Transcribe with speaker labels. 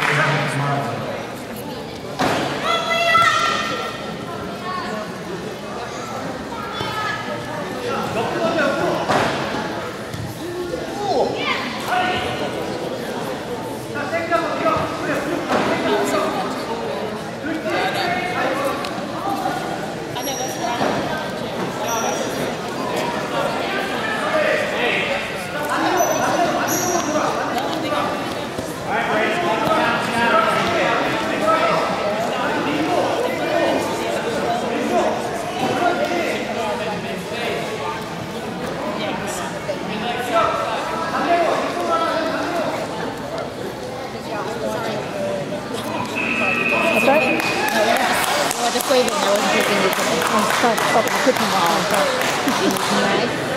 Speaker 1: Marvel. That's right? I
Speaker 2: just waving, I wasn't taking it. I'm sorry,
Speaker 1: I couldn't
Speaker 2: walk.